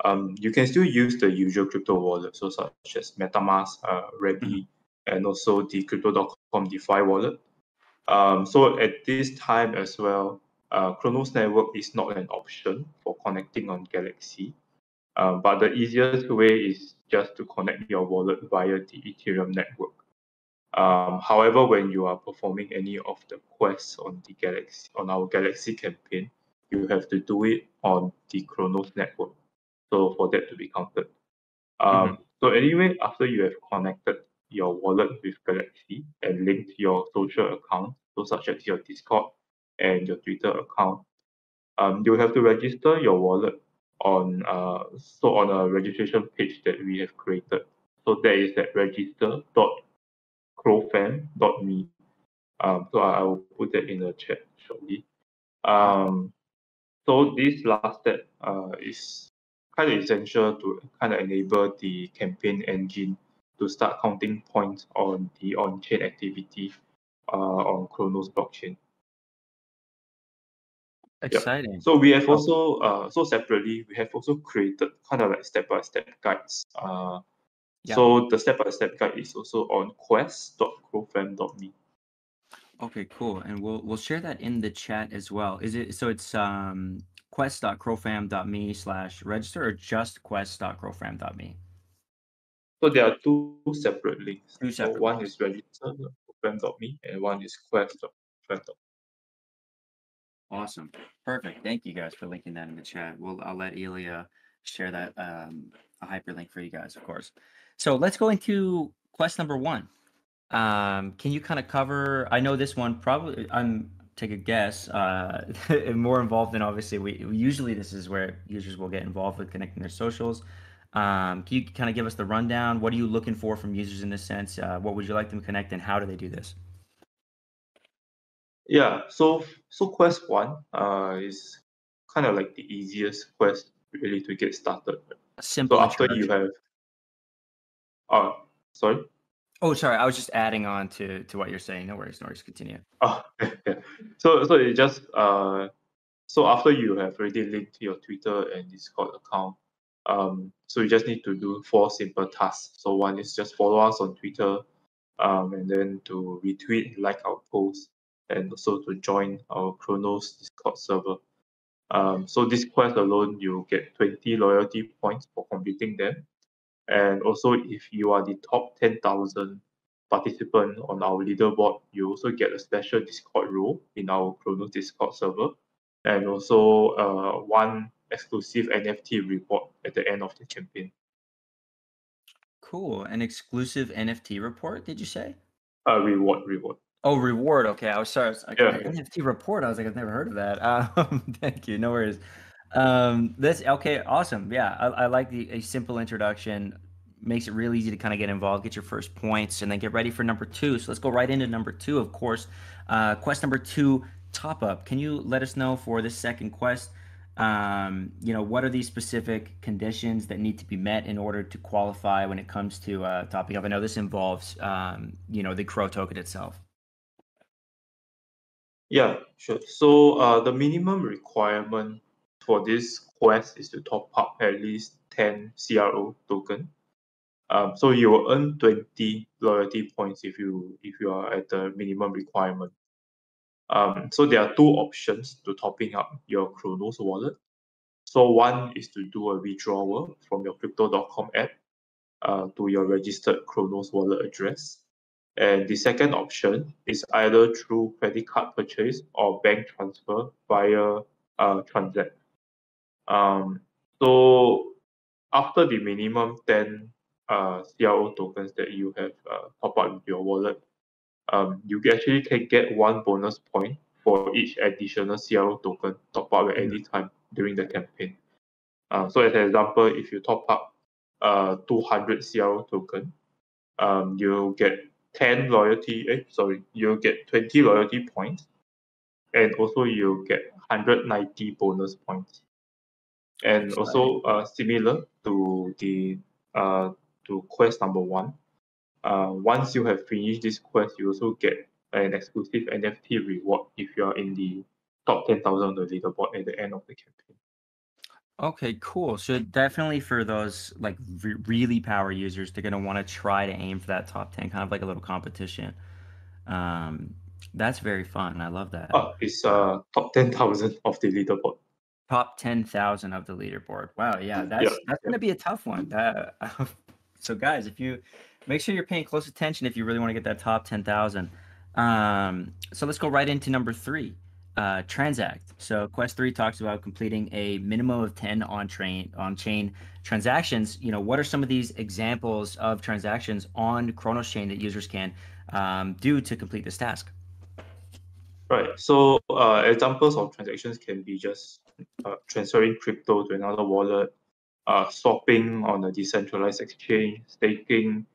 um, you can still use the usual crypto wallet, so such as MetaMask, uh, Rabby, and also the Crypto.com DeFi wallet. Um, so at this time as well, uh, Cronos Network is not an option for connecting on Galxe. Uh, but the easiest way is just to connect your wallet via the Ethereum network. Um, however, when you are performing any of the quests on the Galxe on our Galxe campaign, you have to do it on the Cronos network. So for that to be counted. Um, So anyway, after you have connected your wallet with Galxe and linked your social account, so such as your Discord and your Twitter account, um, you have to register your wallet on uh, so on a registration page that we have created. So that is at register.crofam.me. Um, so I will put that in the chat shortly. Um, so this last step uh, is kind of essential to kind of enable the campaign engine to start counting points on the on-chain activity uh, on Cronos blockchain. Exciting. So we have also uh, so separately we have also created kind of like step-by-step guides. Uh, Yeah. So the step-by-step guide is also on quest.crofam.me. Okay, cool. And we'll we'll share that in the chat as well. Is it so it's um quest.crofam.me slash register or just quest.crofam.me? So there are two separate links. Two So separate one ones. is register.crofam.me and one is quest.crofam.me. Awesome. Perfect. Thank you guys for linking that in the chat. We'll I'll let Elia share that um a hyperlink for you guys, of course. So let's go into quest number one. Um, can you kind of cover? I know this one probably. I'm take a guess. Uh, more involved than obviously we usually this is where users will get involved with connecting their socials. Um, can you kind of give us the rundown? What are you looking for from users in this sense? Uh, what would you like them to connect, and how do they do this? Yeah, so so quest one uh is kind of like the easiest quest really to get started. Simple So after you have uh sorry. Oh, sorry. I was just adding on to to what you're saying. No worries. No worries. Continue. Oh, yeah. So so it just uh so after you have already linked your Twitter and Discord account, um so you just need to do four simple tasks. So one is just follow us on Twitter, um and then to retweet, like our post, and also to join our Cronos Discord server. Um, so this quest alone, you get 20 loyalty points for completing them. And also, if you are the top 10,000 participant on our leaderboard, you also get a special Discord role in our Cronos Discord server. And also uh, one exclusive NFT reward at the end of the campaign. Cool. An exclusive NFT report, did you say? Uh, reward, reward. Oh, reward. Okay. I was sorry. I was like, Yeah. NFT report. I was like, I've never heard of that. Um, thank you. No worries. Um, this okay. Awesome. Yeah, I, I like the a simple introduction. Makes it real easy to kind of get involved, get your first points, and then get ready for number two. So let's go right into number two. Of course, uh, quest number two, top up. Can you let us know for this second quest? Um, you know, what are these specific conditions that need to be met in order to qualify when it comes to uh, topping up? I know this involves, um, you know, the CRO token itself. Yeah, sure. So uh, the minimum requirement for this quest is to top up at least 10 CRO token. Um, so you will earn 20 loyalty points if you if you are at the minimum requirement. Um, so there are two options to topping up your Cronos wallet. So one is to do a withdrawal from your crypto.com app uh, to your registered Cronos wallet address. And the second option is either through credit card purchase or bank transfer via uh, Transak. Um, so after the minimum 10 uh, CRO tokens that you have uh, top up into your wallet, um, you actually can get one bonus point for each additional CRO token top up at any time during the campaign. Uh, so as an example, if you top up uh, 200 CRO token, um, you'll get 10 loyalty, eh, sorry, you'll get 20 loyalty points, and also you'll get 190 bonus points. And also uh, similar to the uh, to quest number one, uh, once you have finished this quest, you also get an exclusive NFT reward if you are in the top 10,000 on the leaderboard at the end of the campaign. Okay, cool. So definitely for those like re- really power users, they're gonna want to try to aim for that top ten, kind of like a little competition. Um, that's very fun. I love that. Oh, it's uh, top 10,000 of the leaderboard. Top ten thousand of the leaderboard. Wow, yeah, that's that's gonna be a tough one. That, so guys, if you make sure you're paying close attention if you really want to get that top ten thousand. Um, so let's go right into number three. uh, Transact. So Quest three talks about completing a minimum of ten on train on chain transactions. You know, what are some of these examples of transactions on Cronos chain that users can um, do to complete this task? Right. So uh, examples of transactions can be just uh, transferring crypto to another wallet, uh, swapping on a decentralized exchange, staking,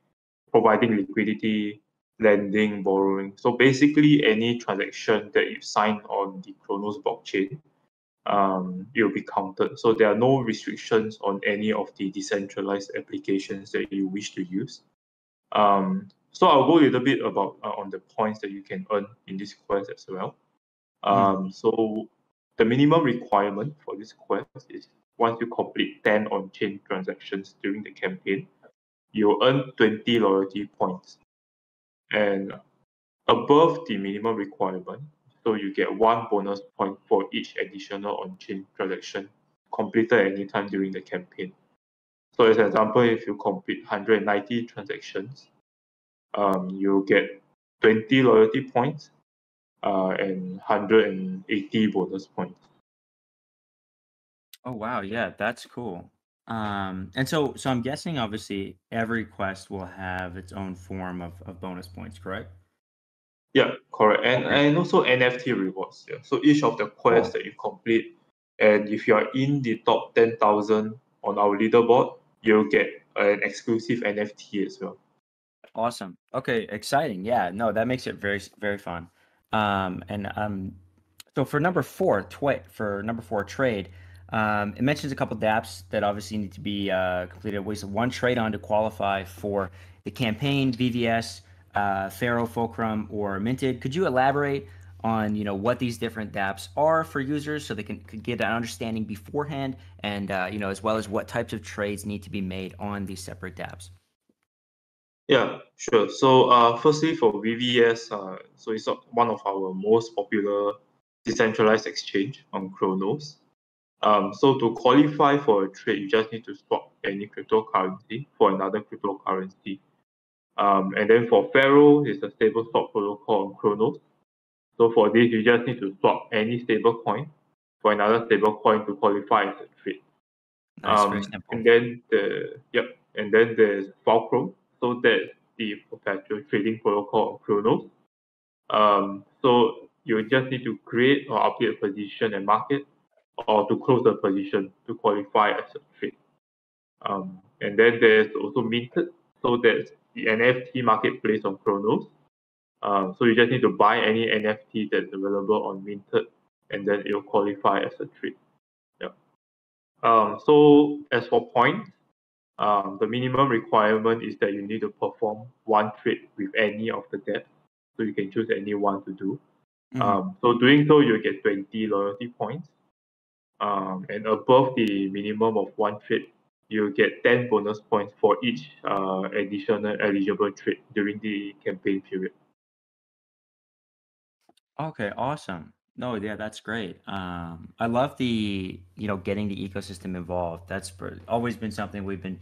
providing liquidity, lending, borrowing. So basically, any transaction that you sign on the Cronos blockchain, um, it will be counted. So there are no restrictions on any of the decentralized applications that you wish to use. Um, so I'll go a little bit about uh, on the points that you can earn in this quest as well. Um, mm. So the minimum requirement for this quest is once you complete 10 on-chain transactions during the campaign, you earn 20 loyalty points. And above the minimum requirement, so you get one bonus point for each additional on-chain transaction completed anytime during the campaign. So as an example, if you complete 190 transactions, um, you get 20 loyalty points uh, and 180 bonus points. Oh wow, yeah, that's cool. Um, and so so I'm guessing obviously every quest will have its own form of, of bonus points, correct? Yeah, correct. And okay. and also NFT rewards. Yeah. So each of the quests that you complete, and if you are in the top ten thousand on our leaderboard, you'll get an exclusive NFT as well. Awesome. Okay, exciting. Yeah, no, that makes it very very fun. Um, and um, so for number four, twi- for number four trade, um, it mentions a couple dApps that obviously need to be uh, completed. Waste one trade on to qualify for the campaign, VVS, uh, Ferro, Fulcrom, or Minted. Could you elaborate on you know what these different dApps are for users so they can, can get an understanding beforehand, and uh, you know as well as what types of trades need to be made on these separate dApps? Yeah, sure. So, uh, firstly, for VVS, uh, so it's one of our most popular decentralized exchange on Cronos. Um, so to qualify for a trade, you just need to swap any cryptocurrency for another cryptocurrency. Um, and then for Ferro, it's a stable swap protocol on Cronos. So for this, you just need to swap any stable coin for another stable coin to qualify as a trade. Nice, um, and then the yep, and then there's Fulcrom, so that's the perpetual trading protocol of Cronos. Um, so you just need to create or update a position and market or to close the position to qualify as a trade. Um, and then there's also Minted. So that's the NFT marketplace on Cronos. Um, so you just need to buy any NFT that's available on Minted and then it will qualify as a trade. Yeah. Um, so as for points, um, the minimum requirement is that you need to perform one trade with any of the dApps. So you can choose any one to do. Mm-hmm. Um, so doing so, you get 20 loyalty points. Um, and above the minimum of one trade, you get 10 bonus points for each uh, additional eligible trade during the campaign period. Okay, awesome. No, yeah, that's great. Um, I love the, you know, getting the ecosystem involved. That's always been something we've been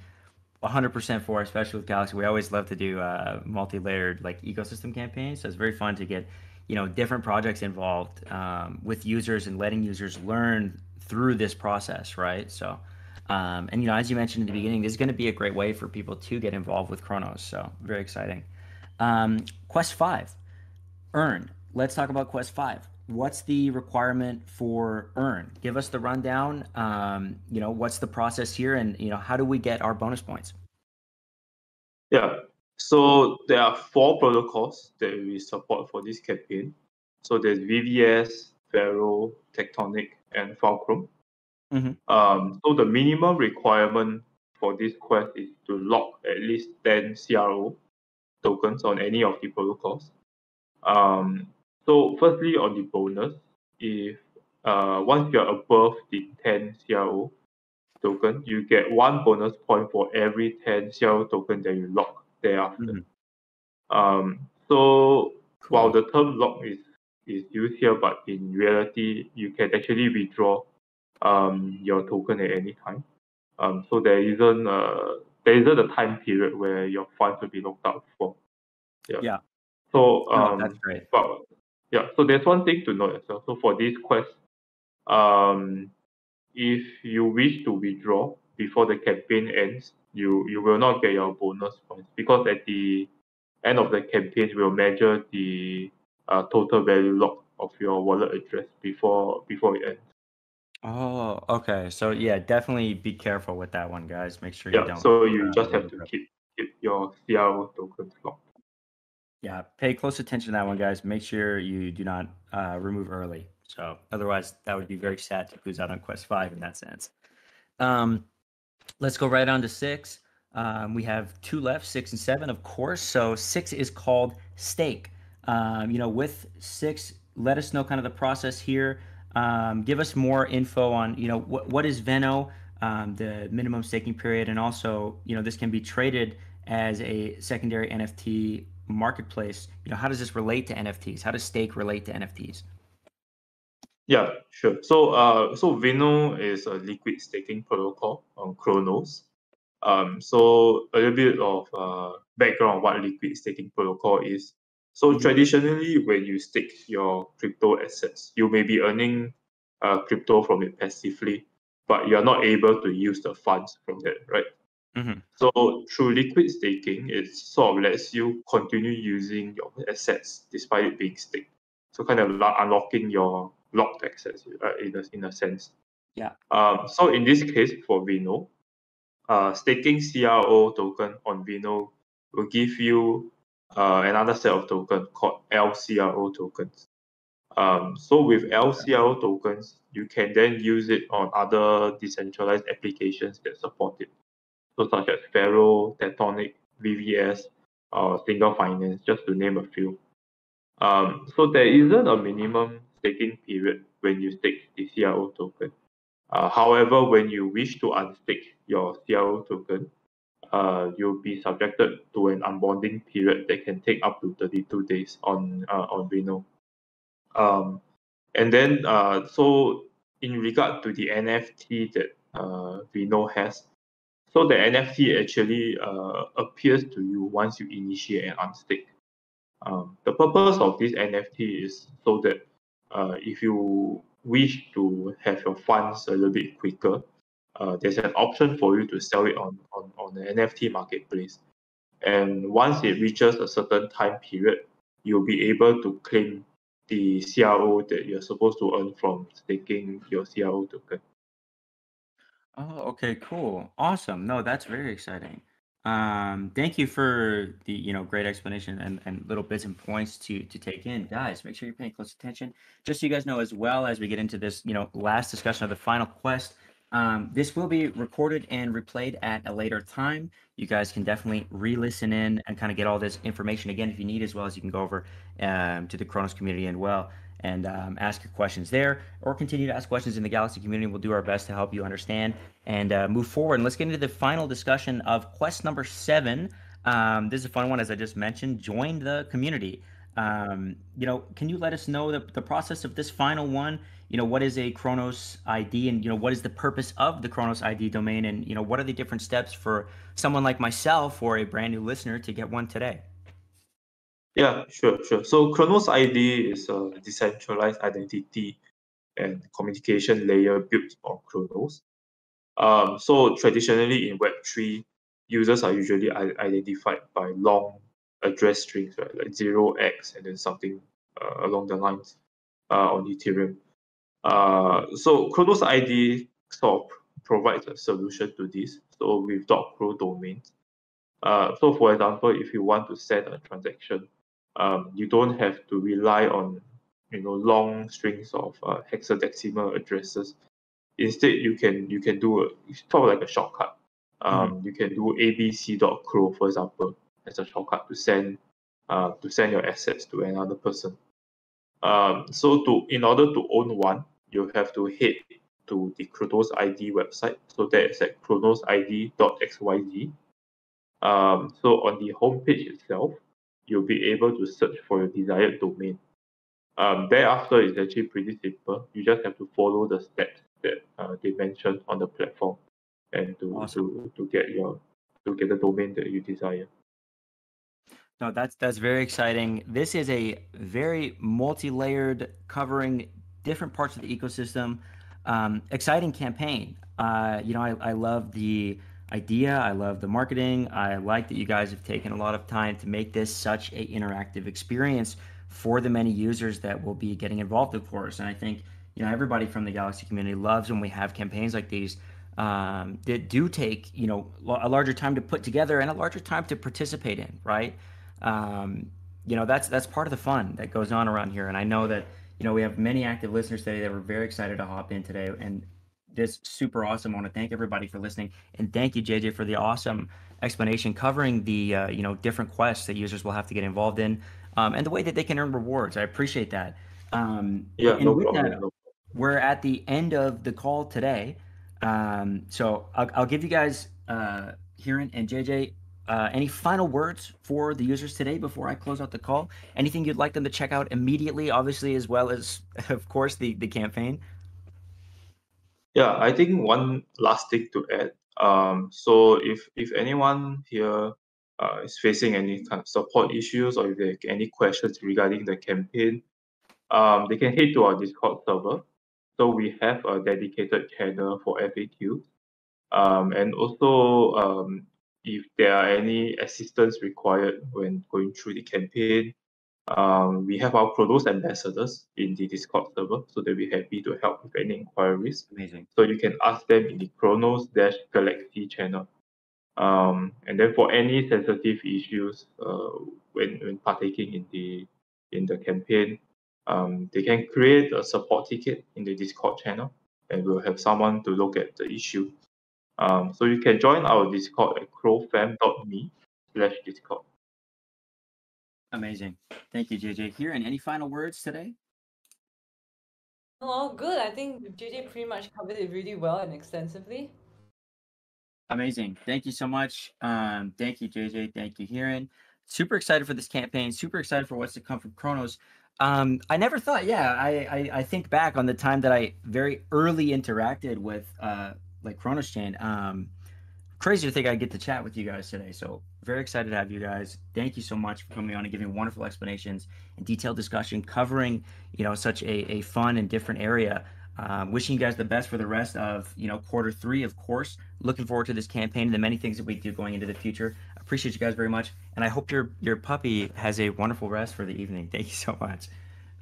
100% for, especially with Galxe. We always love to do uh, multi-layered like ecosystem campaigns. So it's very fun to get, you know, different projects involved um, with users and letting users learn through this process, right? So, um, and you know, as you mentioned in the beginning, this is going to be a great way for people to get involved with Cronos. So very exciting. Um, Quest Five, Earn. Let's talk about Quest Five what's the requirement for earn? Give us the rundown um, you know what's the process here and you know how do we get our bonus points? Yeah. So there are four protocols that we support for this campaign. So there's vvs Ferro, tectonic and Fulcrom. Mm-hmm. um, so the minimum requirement for this quest is to lock at least 10 cro tokens on any of the protocols. Um, so firstly, on the bonus, if uh, once you're above the 10 CRO token, you get one bonus point for every 10 CRO token that you lock thereafter. Mm-hmm. Um, so while the term lock is, is used here, but in reality, you can actually withdraw um, your token at any time. Um, so there isn't a, there isn't a time period where your funds will be locked out for. Yeah. yeah. So um, that's great. But yeah, so there's one thing to note as well. So for this quest, um, if you wish to withdraw before the campaign ends, you you will not get your bonus points because at the end of the campaign, we'll measure the uh, total value locked of your wallet address before before it ends. Oh, okay. So yeah, definitely be careful with that one, guys. Make sure you don't. so you just have to keep keep your CRO tokens locked. Yeah, pay close attention to that one, guys. Make sure you do not uh, remove early. So otherwise, that would be very sad to lose out on Quest Five in that sense. Um, let's go right on to six. Um, we have two left, six and seven, of course. So six is called stake. Um, you know, with six, let us know kind of the process here. Um, give us more info on, you know, what what is Veno, um, the minimum staking period, and also, you know, this can be traded as a secondary NFT marketplace. You know, how does this relate to NFTs? How does stake relate to NFTs? Yeah, sure. So uh, so Veno is a liquid staking protocol on Cronos. Um, so a little bit of uh, background on what liquid staking protocol is. So Mhm. traditionally, when you stake your crypto assets, you may be earning uh, crypto from it passively, but you're not able to use the funds from that, right? Mhm. So through liquid staking, it sort of lets you continue using your assets despite it being staked. So kind of lo- unlocking your locked assets uh, in a in a sense. Yeah. Um, so in this case for Veno, uh, staking CRO token on Veno will give you uh, another set of token called LCRO tokens. Um, so with LCRO tokens, you can then use it on other decentralized applications that support it. So such as Ferro, Tectonic, VVS, or Single Finance, just to name a few. Um, so there isn't a minimum staking period when you stake the CRO token. Uh, however, when you wish to unstake your CRO token, uh, you'll be subjected to an unbonding period that can take up to 32 days on uh, on Veno. Um, and then, uh, so in regard to the NFT that uh, Veno has, so the NFT actually uh, appears to you once you initiate and unstake. Um, the purpose of this NFT is so that uh, if you wish to have your funds a little bit quicker, uh, there's an option for you to sell it on, on, on the NFT marketplace. And once it reaches a certain time period, you'll be able to claim the CRO that you're supposed to earn from staking your CRO token. Oh, okay, cool. Awesome. No, that's very exciting. Um, thank you for the, you know, great explanation and, and little bits and points to to take in. Guys, make sure you're paying close attention. Just so you guys know as well as we get into this, you know, last discussion of the final quest, um, this will be recorded and replayed at a later time. You guys can definitely re-listen in and kind of get all this information again if you need, as well as you can go over um, to the Cronos community and well and um, ask your questions there or continue to ask questions in the Galxe community. We'll do our best to help you understand and uh, move forward. And let's get into the final discussion of quest number seven. Um, this is a fun one, as I just mentioned. Join the community. Um, you know, can you let us know the, the process of this final one? You know, what is a Cronos ID and, you know, what is the purpose of the Cronos ID domain? And, you know, what are the different steps for someone like myself or a brand new listener to get one today? Yeah, sure, sure. So Cronos ID is a decentralized identity and communication layer built on Cronos. Um, so traditionally in Web3, users are usually identified by long address strings, right? Like 0x and then something uh, along the lines uh, on Ethereum. Uh, so Cronos ID sort of provides a solution to this. So with .cro domains. Uh, so for example, if you want to send a transaction, um, you don't have to rely on you know long strings of uh, hexadecimal addresses. Instead, you can you can do a sort of like a shortcut. Um, You can do abc.cro for example as a shortcut to send uh, to send your assets to another person. Um, so to in order to own one, you have to head to the Cronos ID website. So that is at cronosid.xyz. Um, so on the homepage itself, you'll be able to search for your desired domain. Um, thereafter, it's actually pretty simple. You just have to follow the steps that uh, they mentioned on the platform, and to, Awesome. to to get your to get the domain that you desire. No, that's that's very exciting. This is a very multi-layered, covering different parts of the ecosystem. Um, exciting campaign. Uh, you know, I, I love the idea. I love the marketing. I like that you guys have taken a lot of time to make this such a interactive experience for the many users that will be getting involved, of course. And I think you know everybody from the Galxe community loves when we have campaigns like these um, that do take you know a larger time to put together and a larger time to participate in, right? um, you know that's that's part of the fun that goes on around here and i know that you know we have many active listeners today that were very excited to hop in today and this super awesome i want to thank everybody for listening and thank you jj for the awesome explanation covering the uh, you know different quests that users will have to get involved in um, and the way that they can earn rewards i appreciate that um, Yeah, and no with problem. that we're at the end of the call today. Um, so I'll, I'll give you guys, uh, Hiran and JJ, uh, any final words for the users today before I close out the call? Anything you'd like them to check out immediately, obviously, as well as, of course, the, the campaign? Yeah, I think one last thing to add. Um, so if if anyone here uh, is facing any kind of support issues or if they have any questions regarding the campaign, um, they can head to our Discord server. So we have a dedicated channel for FAQ. Um, and also, um, if there are any assistance required when going through the campaign, um, we have our Cronos ambassadors in the Discord server, so they'll be happy to help with any inquiries. Amazing. So you can ask them in the Cronos Dash Galxe channel. Um, and then for any sensitive issues uh, when, when partaking in the in the campaign, um, they can create a support ticket in the Discord channel, and we'll have someone to look at the issue. Um, so you can join our Discord at crofam.me slash Discord. Amazing. Thank you, JJ. Here, and any final words today? Oh, good. I think JJ pretty much covered it really well and extensively. Amazing. Thank you so much. Um, thank you, JJ. Thank you, Hiran. Super excited for this campaign. Super excited for what's to come from Cronos. Um, I never thought, yeah, I, I, I think back on the time that I very early interacted with uh, like Cronos Chain. Um, crazy to think I'd get to chat with you guys today. So very excited to have you guys. Thank you so much for coming on and giving wonderful explanations and detailed discussion covering, you know, such a, a fun and different area. Um, wishing you guys the best for the rest of, you know, quarter three, of course. Looking forward to this campaign and the many things that we do going into the future. Appreciate you guys very much. And I hope your your puppy has a wonderful rest for the evening. Thank you so much.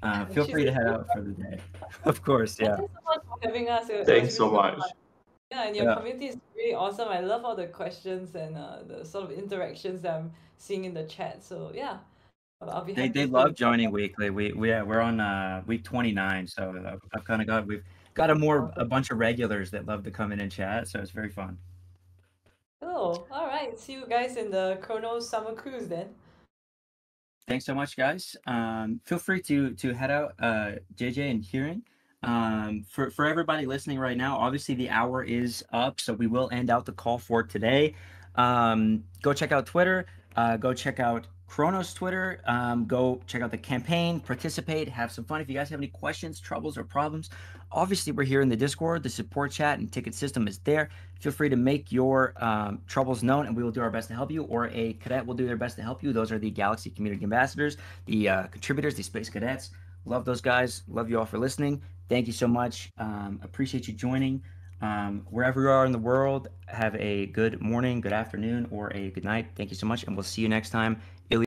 Uh, feel She's free to head out for the day. Of course, yeah. Thanks so much for having us. It- it was Thanks so really much. Yeah, and your Yeah. community is really awesome. I love all the questions and uh, the sort of interactions that I'm seeing in the chat. So yeah, I'll, I'll be They, happy they to- love joining weekly. We we yeah, we're on uh, week 29, so I've, I've kind of got we've got a more a bunch of regulars that love to come in and chat, so it's very fun. Cool. All right. See you guys in the Cronos summer cruise then. Thanks so much, guys. Um, feel free to to head out, uh, JJ and Kieran. Um, for for everybody listening right now, obviously the hour is up, so we will end out the call for today. Um, go check out Twitter. Uh, go check out Cronos Twitter. Um, go check out the campaign. Participate. Have some fun. If you guys have any questions, troubles, or problems, obviously we're here in the Discord. The support chat and ticket system is there. Feel free to make your um, troubles known, and we will do our best to help you. Or a cadet will do their best to help you. Those are the Galxe Community Ambassadors, the uh, contributors, the Space Cadets. Love those guys. Love you all for listening. Thank you so much. Um, appreciate you joining. Um, wherever you are in the world, have a good morning, good afternoon, or a good night. Thank you so much, and we'll see you next time